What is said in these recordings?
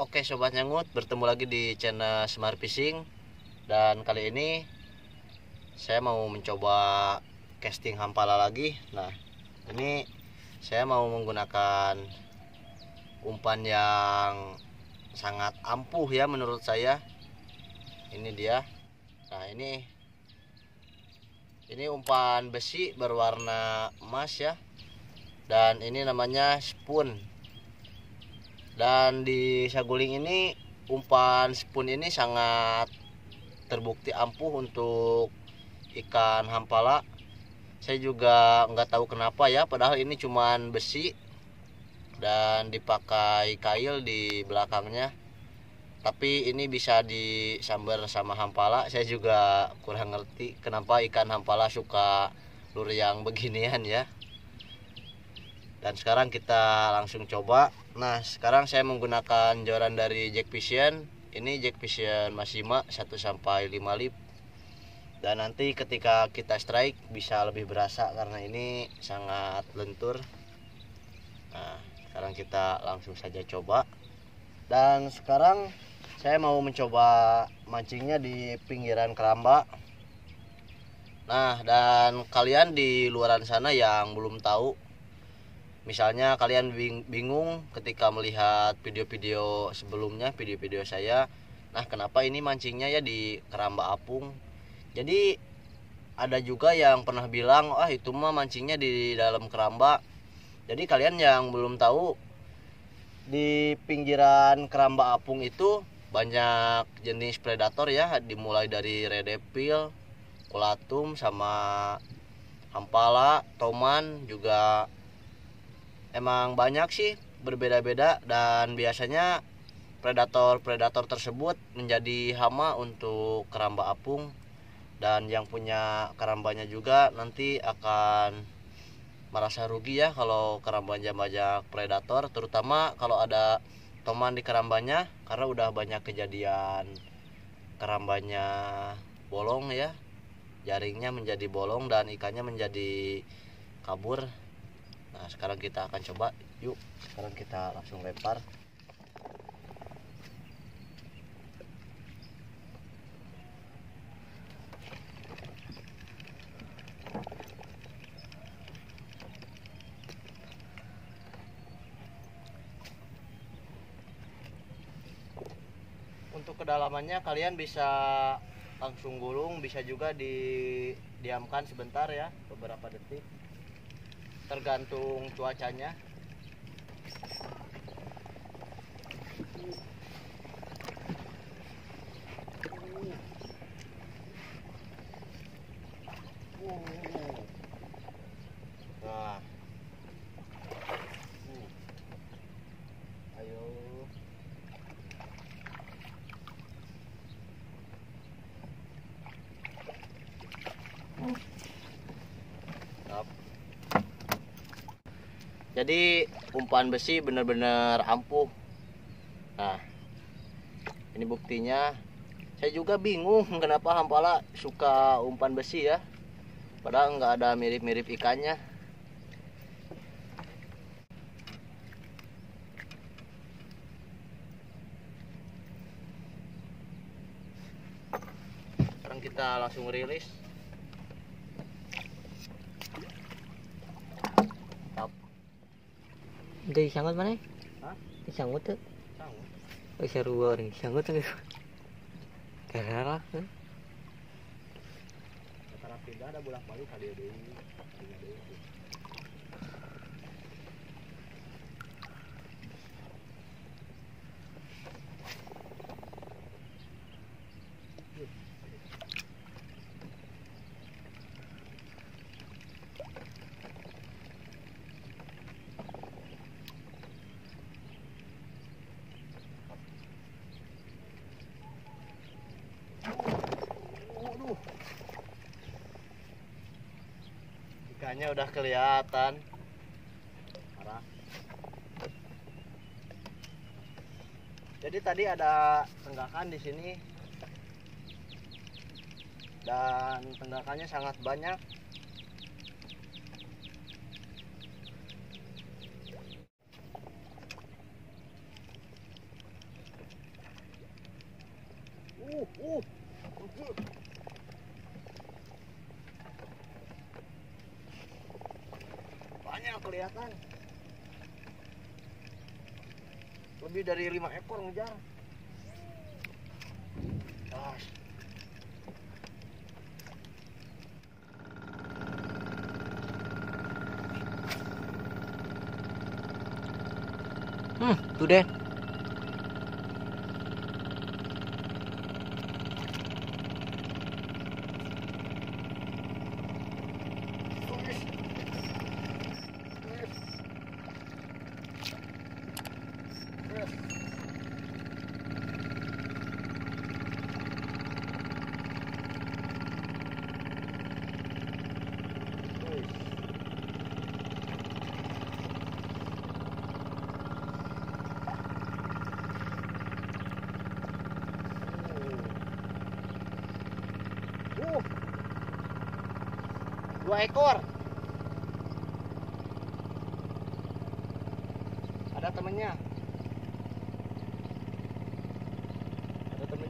Oke sobat nyangut, bertemu lagi di channel Smart Fishing dan kali ini saya mau mencoba casting hampala lagi. Nah, ini saya mau menggunakan umpan yang sangat ampuh ya menurut saya. Ini dia. Nah ini ini umpan besi berwarna emas ya. Dan ini namanya spoon. Dan di saguling ini umpan spoon ini sangat terbukti ampuh untuk ikan hampala saya juga nggak tahu kenapa ya padahal ini cuman besi dan dipakai kail di belakangnya. Tapi ini bisa disambar sama hampala. Saya juga kurang ngerti kenapa ikan hampala suka lur yang beginian ya. Dan sekarang kita langsung coba. Nah sekarang saya menggunakan joran dari Jack Vision. Ini Jack Vision Masima 1 sampai 5 lip dan nanti ketika kita strike bisa lebih berasa karena ini sangat lentur. Nah sekarang kita langsung saja coba. Dan sekarang saya mau mencoba mancingnya di pinggiran keramba. Nah dan kalian di luaran sana yang belum tahu misalnya kalian bingung ketika melihat video-video sebelumnya video-video saya nah kenapa ini mancingnya ya di keramba apung jadi ada juga yang pernah bilang ah itu mah mancingnya di dalam keramba. Jadi kalian yang belum tahu di pinggiran keramba apung itu banyak jenis predator ya dimulai dari redepil kulatum sama hampala toman juga emang banyak sih berbeda-beda. Dan biasanya predator-predator tersebut menjadi hama untuk keramba apung dan yang punya kerambanya juga nanti akan merasa rugi ya kalau kerambanya banyak predator terutama kalau ada toman di kerambanya karena udah banyak kejadian kerambanya bolong ya. Jaringnya menjadi bolong dan ikannya menjadi kabur. Nah sekarang kita akan coba. Yuk sekarang kita langsung lempar untuk kedalamannya kalian bisa langsung gulung bisa juga didiamkan sebentar ya beberapa detik. Tergantung cuacanya. Nah jadi umpan besi benar-benar ampuh. Nah ini buktinya. Saya juga bingung kenapa hampala suka umpan besi ya. Padahal nggak ada mirip-mirip ikannya. Sekarang kita langsung rilis Dari sanggut mana? Hah? Di sanggut tuh. Sanggup. Oh, sarua nih. Sanggut tuh. Karena lah. Antara pindah ada. Ikannya udah kelihatan. Parah. Jadi tadi ada tenggakan di sini. dan tenggakannya sangat banyak uh uh banyak kelihatan lebih dari lima ekor ngejar Gosh. Hmm, tuh deh. Uh. Dua ekor. Ada temennya.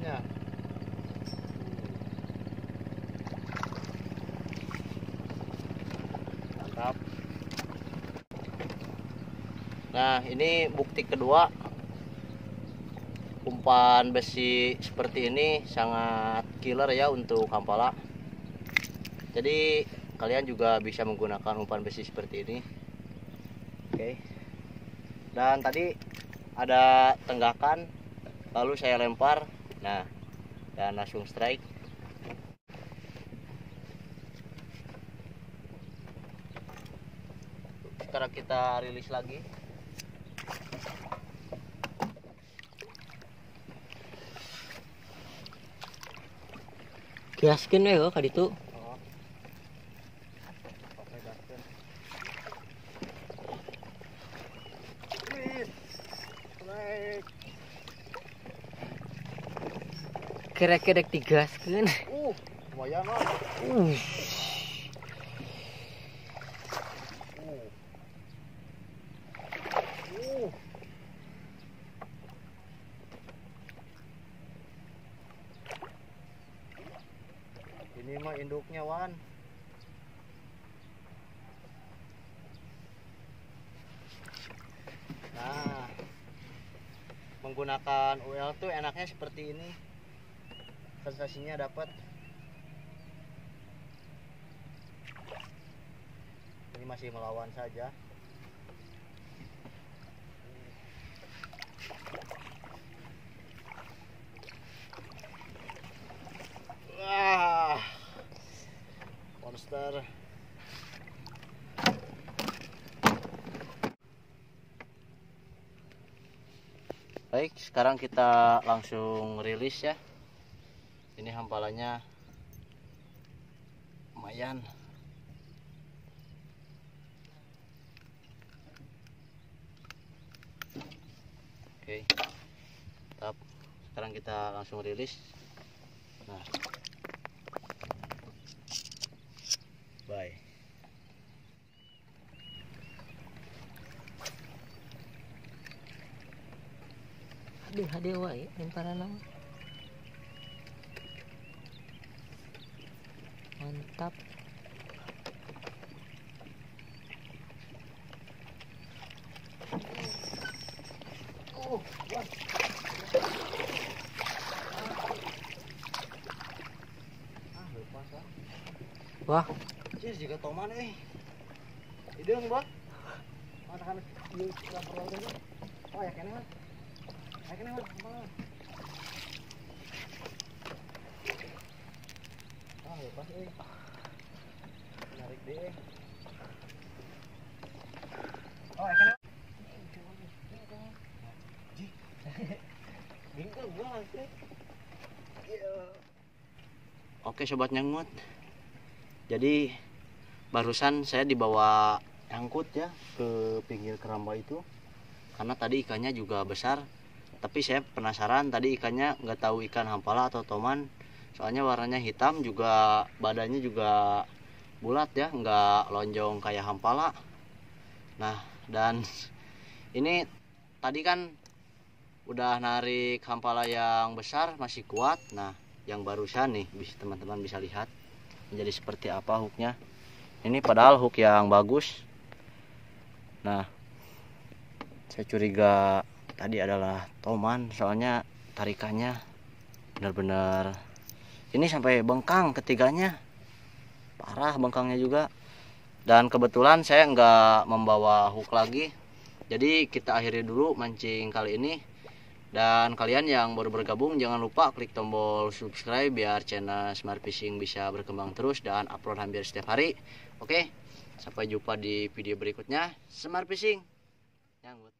Temennya. Mantap. Nah, ini bukti kedua umpan besi seperti ini sangat killer ya untuk kampala jadi kalian juga bisa menggunakan umpan besi seperti ini oke dan tadi ada tenggakan lalu saya lempar nah dan langsung strike sekarang kita rilis lagi Kiaskeun we kok kaditu. Oh. Oke, Dustin. Wih, naik. Kerek-kerek digaskeun. Uh, lumayan lah. Uh. Ini mah induknya Wan. Nah, menggunakan UL tuh enaknya seperti ini. Sensasinya dapat. Ini masih melawan saja. Monster. Baik, sekarang kita langsung rilis ya. Ini hampalannya lumayan. Oke. Tap. Sekarang kita langsung rilis. Nah. Bye. Aduh, hade wae lemparan nama. Mantap. Oh, wah. Ah, Cis juga toman ieu lapor dulu. Oh, ya kene, Bang. Ya. Bang. Ah, lepas eh. Oh, ya kene. Bingung gua langsung. Oke sobat nyangut. Jadi barusan saya dibawa angkut ya ke pinggir keramba itu. Karena tadi ikannya juga besar. Tapi saya penasaran tadi ikannya nggak tahu ikan hampala atau toman. Soalnya warnanya hitam juga badannya juga bulat ya nggak lonjong kayak hampala. Nah dan ini tadi kan udah narik hampala yang besar masih kuat. Nah yang barusan nih bisa teman-teman bisa lihat menjadi seperti apa hooknya. Ini padahal hook yang bagus. Nah saya curiga tadi adalah toman soalnya tarikannya benar-benar ini sampai bengkang ketiganya. Parah bengkangnya juga. Dan kebetulan saya nggak membawa hook lagi. Jadi kita akhiri dulu mancing kali ini dan kalian yang baru bergabung jangan lupa klik tombol subscribe biar channel Smart Fishing bisa berkembang terus dan upload hampir setiap hari. Oke sampai jumpa di video berikutnya. Smart Fishing. Nyanggut